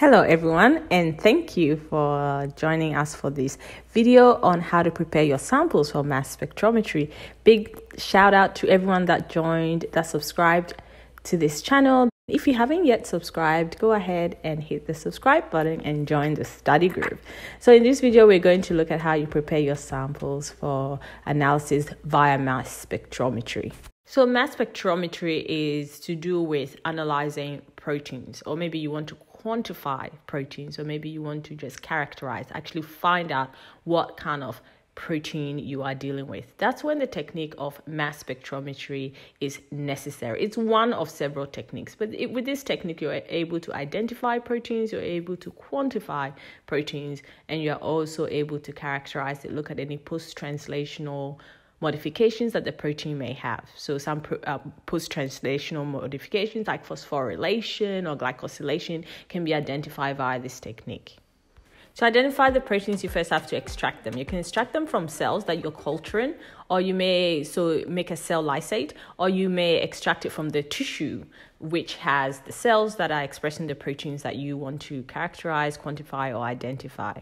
Hello everyone and thank you for joining us for this video on how to prepare your samples for mass spectrometry. Big shout out to everyone that joined, that subscribed to this channel. If you haven't yet subscribed, go ahead and hit the subscribe button and join the study group. So in this video, we're going to look at how you prepare your samples for analysis via mass spectrometry. So mass spectrometry is to do with analyzing proteins or maybe you want to quantify proteins, or maybe you want to just characterize, actually find out what kind of protein you are dealing with. That's when the technique of mass spectrometry is necessary. It's one of several techniques, but it, with this technique, you're able to identify proteins, you're able to quantify proteins, and you're also able to characterize it, look at any post translational modifications that the protein may have. So, some uh, post translational modifications like phosphorylation or glycosylation can be identified via this technique. To identify the proteins, you first have to extract them. You can extract them from cells that you're culturing, or you may so make a cell lysate, or you may extract it from the tissue, which has the cells that are expressing the proteins that you want to characterize, quantify, or identify.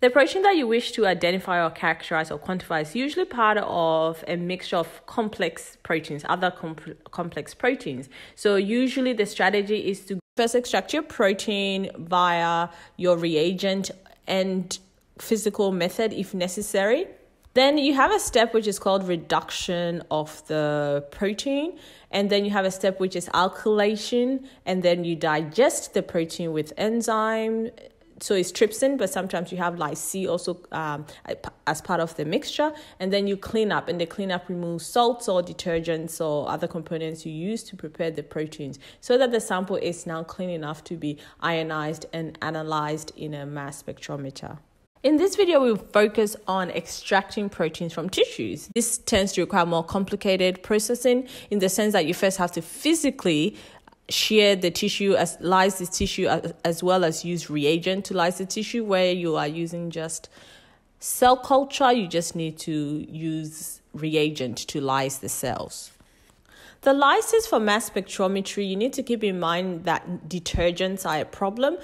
The protein that you wish to identify or characterize or quantify is usually part of a mixture of complex proteins, other comp- complex proteins. So, usually the strategy is to first extract your protein via your reagent and physical method if necessary. Then you have a step which is called reduction of the protein, and then you have a step which is alkylation, and then you digest the protein with enzyme so it's trypsin, but sometimes you have C also um, as part of the mixture, and then you clean up, and the cleanup removes salts or detergents or other components you use to prepare the proteins, so that the sample is now clean enough to be ionized and analyzed in a mass spectrometer. In this video, we'll focus on extracting proteins from tissues. This tends to require more complicated processing in the sense that you first have to physically shear the tissue as lyse the tissue as, as well as use reagent to lyse the tissue where you are using just cell culture. You just need to use reagent to lyse the cells. The lysis for mass spectrometry you need to keep in mind that detergents are a problem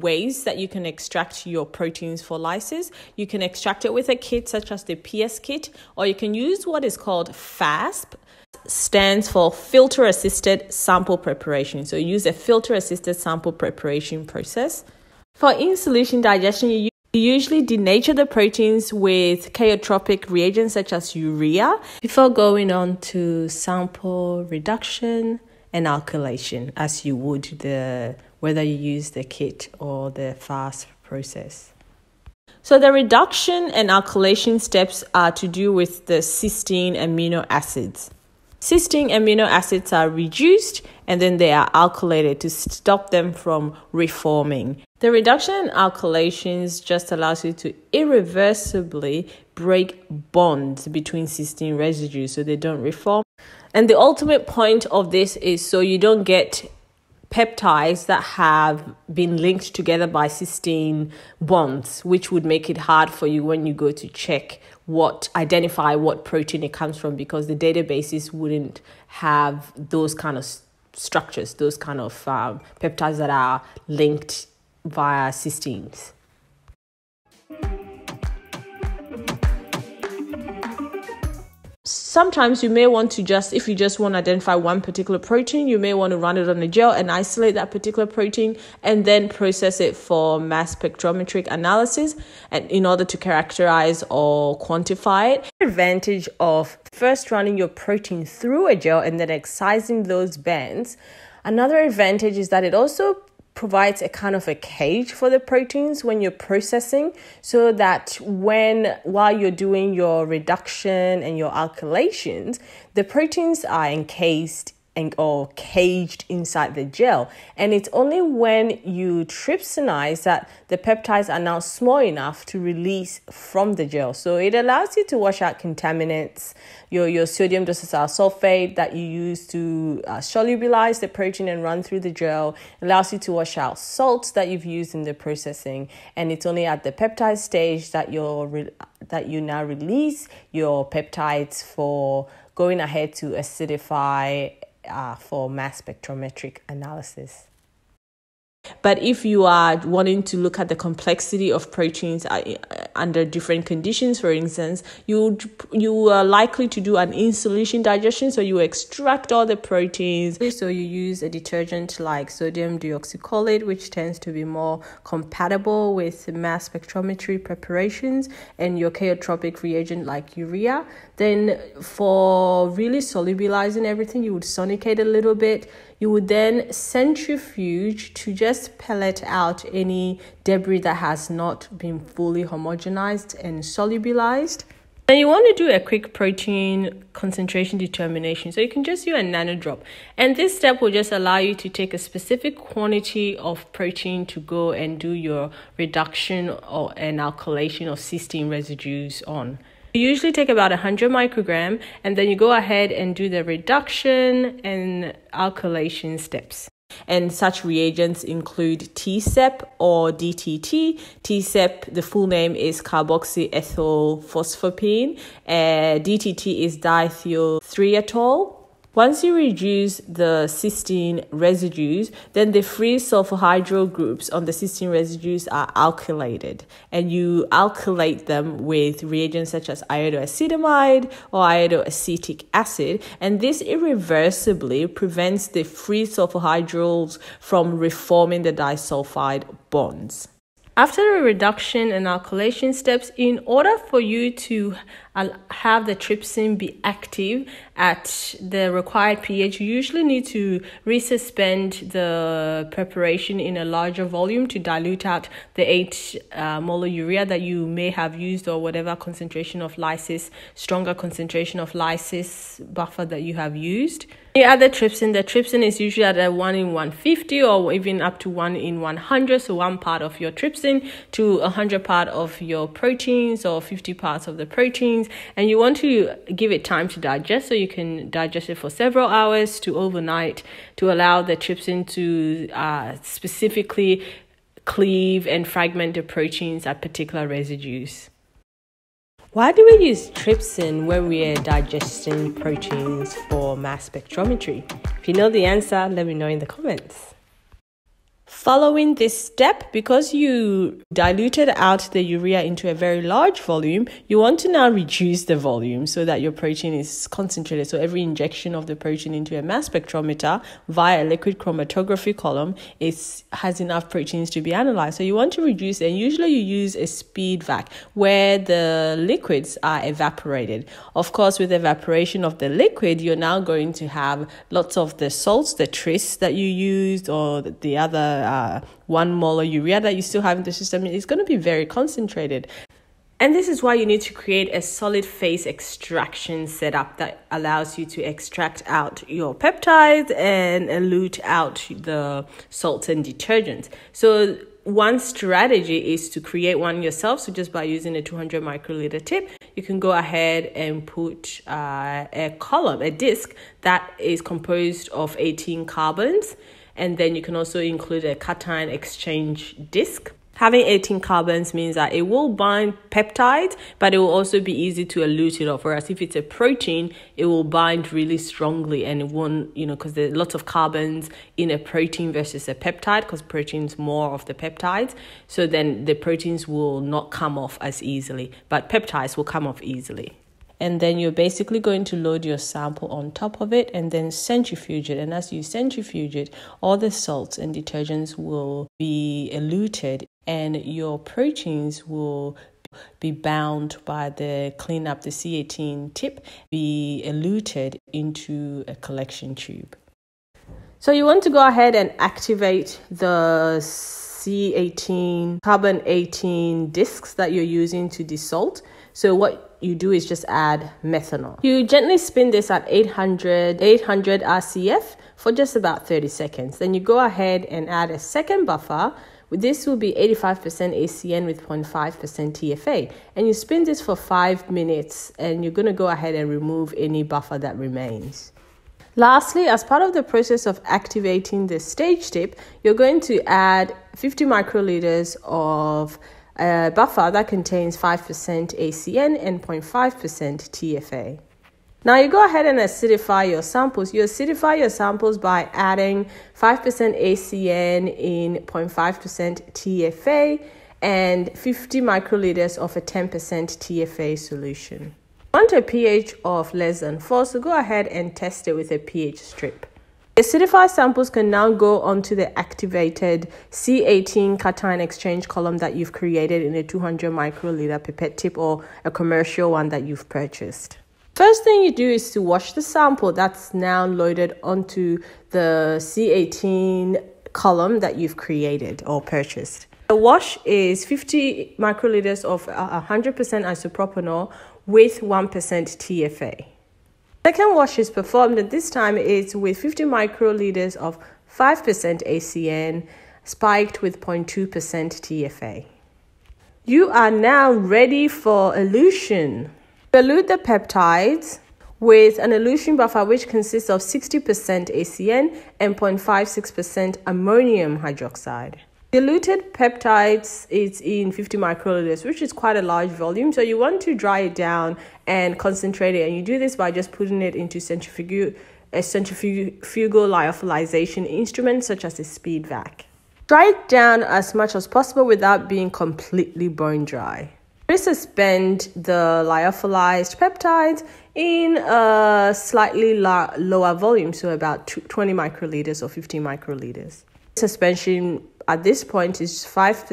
ways that you can extract your proteins for lysis. You can extract it with a kit such as the PS kit, or you can use what is called FASP, stands for filter assisted sample preparation. So use a filter assisted sample preparation process. For in solution digestion, you usually denature the proteins with chaotropic reagents such as urea before going on to sample reduction and alkylation as you would the whether you use the kit or the FASP process. So the reduction and alkylation steps are to do with the cysteine amino acids. Cysteine amino acids are reduced and then they are alkylated to stop them from reforming. The reduction in alkylations just allows you to irreversibly break bonds between cysteine residues so they don't reform. And the ultimate point of this is so you don't get peptides that have been linked together by cysteine bonds, which would make it hard for you when you go to check what identify what protein it comes from because the databases wouldn't have those kind of structures, those kind of um, peptides that are linked via cysteines. Sometimes you may want to just if you just want to identify one particular protein you may want to run it on a gel and isolate that particular protein and then process it for mass spectrometric analysis and in order to characterize or quantify it. Advantage of first running your protein through a gel and then excising those bands. Another advantage is that it also provides a kind of a cage for the proteins when you're processing so that when while you're doing your reduction and your alkylations the proteins are encased and or caged inside the gel. And it's only when you trypsinize that the peptides are now small enough to release from the gel. So it allows you to wash out contaminants, your, your sodium dodecyl sulfate that you use to uh, solubilize the protein and run through the gel. Allows you to wash out salts that you've used in the processing. And it's only at the peptide stage that you're re- that you now release your peptides for going ahead to acidify uh, for mass spectrometric analysis. But if you are wanting to look at the complexity of proteins uh, uh, under different conditions, for instance, you you are likely to do an in solution digestion. So you extract all the proteins. So you use a detergent like sodium deoxycholate, which tends to be more compatible with mass spectrometry preparations, and your chaotropic reagent like urea. Then for really solubilizing everything, you would sonicate a little bit you would then centrifuge to just pellet out any debris that has not been fully homogenized and solubilized. Then you want to do a quick protein concentration determination. So you can just do a nano drop. And this step will just allow you to take a specific quantity of protein to go and do your reduction or an alkylation of cysteine residues on. You usually take about 100 microgram and then you go ahead and do the reduction and alkylation steps. And such reagents include TCEP or DTT. TCEP, the full name is carboxyethyl phosphine. Uh, DTT is dithiothreitol. Once you reduce the cysteine residues, then the free sulfhydryl groups on the cysteine residues are alkylated, and you alkylate them with reagents such as iodoacetamide or iodoacetic acid, and this irreversibly prevents the free sulfhydryls from reforming the disulfide bonds. After the reduction and alkylation steps, in order for you to have the trypsin be active at the required pH, you usually need to resuspend the preparation in a larger volume to dilute out the 8 uh, molar urea that you may have used or whatever concentration of lysis, stronger concentration of lysis buffer that you have used. The other trypsin, the trypsin is usually at a 1 in 150 or even up to 1 in 100, so one part of your trypsin to 100 part of your proteins or 50 parts of the proteins. And you want to give it time to digest. So you can digest it for several hours to overnight to allow the trypsin to uh, specifically cleave and fragment the proteins at particular residues. Why do we use trypsin when we are digesting proteins for mass spectrometry? If you know the answer, let me know in the comments. Following this step, because you diluted out the urea into a very large volume, you want to now reduce the volume so that your protein is concentrated. So every injection of the protein into a mass spectrometer via a liquid chromatography column is has enough proteins to be analyzed. So you want to reduce, and usually you use a speed vac where the liquids are evaporated. Of course, with evaporation of the liquid, you're now going to have lots of the salts, the tris that you used, or the other uh, one molar urea that you still have in the system is going to be very concentrated. And this is why you need to create a solid phase extraction setup that allows you to extract out your peptides and elute out the salts and detergents. So one strategy is to create one yourself. So just by using a 200 microliter tip, you can go ahead and put uh, a column, a disc that is composed of 18 carbons and then you can also include a cation exchange disc. Having 18 carbons means that it will bind peptides, but it will also be easy to elute it off. Whereas if it's a protein, it will bind really strongly and it won't, you know, because there's lots of carbons in a protein versus a peptide, because protein's more of the peptides. So then the proteins will not come off as easily, but peptides will come off easily and then you're basically going to load your sample on top of it and then centrifuge it. And as you centrifuge it, all the salts and detergents will be eluted and your proteins will be bound by the clean up the C18 tip, be eluted into a collection tube. So you want to go ahead and activate the C18 carbon 18 discs that you're using to desalt. So what you do is just add methanol. You gently spin this at 800, 800 RCF for just about 30 seconds. Then you go ahead and add a second buffer. This will be 85% ACN with 0.5% TFA. And you spin this for five minutes and you're going to go ahead and remove any buffer that remains. Lastly, as part of the process of activating the stage tip, you're going to add 50 microliters of a buffer that contains 5% ACN and 0.5% TFA. Now you go ahead and acidify your samples. You acidify your samples by adding 5% ACN in 0.5% TFA and 50 microliters of a 10% TFA solution. Want a pH of less than 4, so go ahead and test it with a pH strip. Acidified samples can now go onto the activated C18 cation exchange column that you've created in a 200 microliter pipette tip or a commercial one that you've purchased. First thing you do is to wash the sample that's now loaded onto the C18 column that you've created or purchased. The wash is 50 microliters of 100% isopropanol with 1% TFA. Second wash is performed and this time it's with 50 microliters of 5% ACN spiked with 0.2% TFA. You are now ready for elution. Elute the peptides with an elution buffer which consists of 60% ACN and 0.56% ammonium hydroxide. Diluted peptides is in 50 microliters, which is quite a large volume. So you want to dry it down and concentrate it. And you do this by just putting it into a centrifugal lyophilization instrument such as a speed vac. Dry it down as much as possible without being completely bone dry. Resuspend the lyophilized peptides in a slightly lower volume, so about 20 microliters or 15 microliters. Suspension at this point is 5%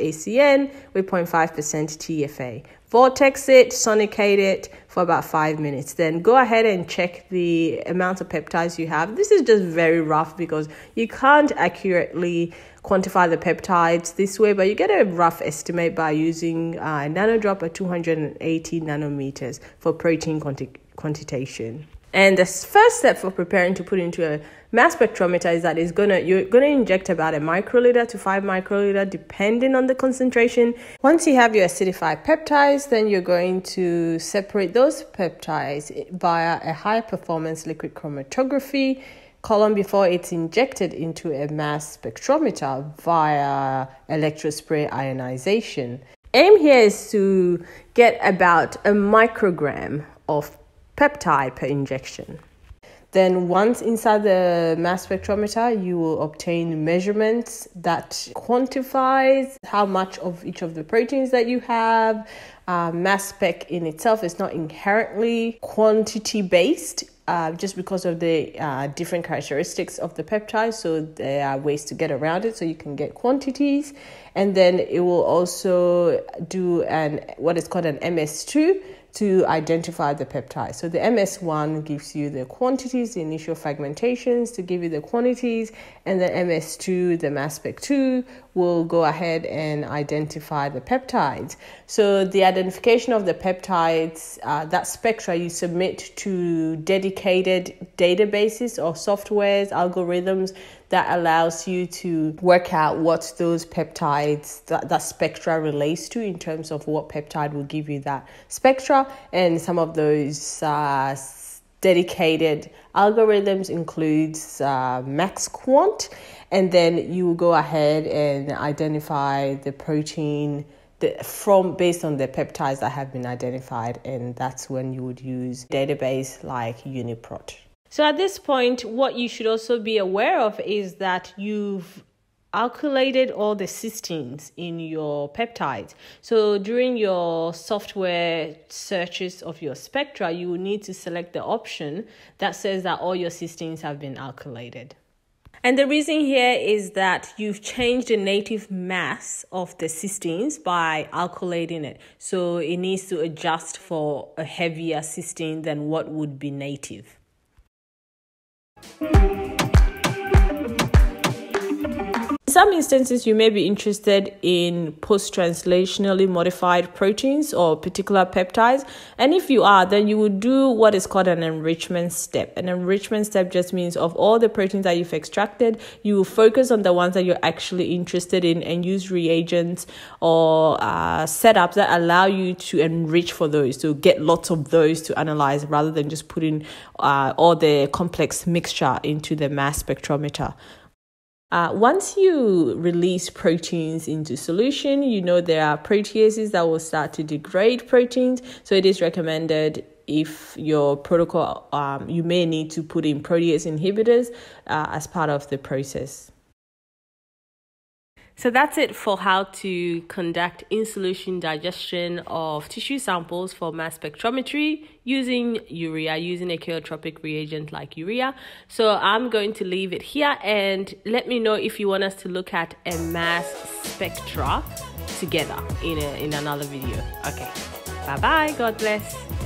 ACN with 0.5% TFA. Vortex it, sonicate it for about five minutes. Then go ahead and check the amount of peptides you have. This is just very rough because you can't accurately quantify the peptides this way, but you get a rough estimate by using uh, a nanodrop at 280 nanometers for protein quanti- quantitation. And the first step for preparing to put into a mass spectrometer is that it's gonna you're gonna inject about a microliter to five microliter depending on the concentration. Once you have your acidified peptides, then you're going to separate those peptides eh, via a high performance liquid chromatography column before it's injected into a mass spectrometer via electrospray ionization. Aim here is to get about a microgram of peptide per injection. Then, once inside the mass spectrometer, you will obtain measurements that quantifies how much of each of the proteins that you have. Uh, mass spec in itself is not inherently quantity based. Uh, just because of the uh, different characteristics of the peptide. So there are ways to get around it so you can get quantities. And then it will also do an what is called an MS2 to identify the peptide. So the MS1 gives you the quantities, the initial fragmentations to give you the quantities, and then MS2, the mass spec 2, will go ahead and identify the peptides. So the identification of the peptides, uh, that spectra you submit to dedicated databases or softwares, algorithms that allows you to work out what those peptides, that, that spectra relates to in terms of what peptide will give you that spectra. And some of those uh, dedicated algorithms includes uh, MaxQuant, and then you will go ahead and identify the protein from based on the peptides that have been identified, and that's when you would use database like UniProt. So at this point, what you should also be aware of is that you've alkylated all the cysteines in your peptides. So during your software searches of your spectra, you will need to select the option that says that all your cysteines have been alkylated. And the reason here is that you've changed the native mass of the cysteines by alkylating it. So it needs to adjust for a heavier cysteine than what would be native. Thank you. Some instances, you may be interested in post translationally modified proteins or particular peptides. And if you are, then you would do what is called an enrichment step. An enrichment step just means of all the proteins that you've extracted, you will focus on the ones that you're actually interested in and use reagents or uh, setups that allow you to enrich for those, to get lots of those to analyze rather than just putting uh, all the complex mixture into the mass spectrometer. Uh, once you release proteins into solution, you know there are proteases that will start to degrade proteins. So it is recommended if your protocol, um, you may need to put in protease inhibitors uh, as part of the process. So that's it for how to conduct in solution digestion of tissue samples for mass spectrometry using urea, using a chaotropic reagent like urea. So I'm going to leave it here and let me know if you want us to look at a mass spectra together in, a, in another video. Okay, bye bye, God bless.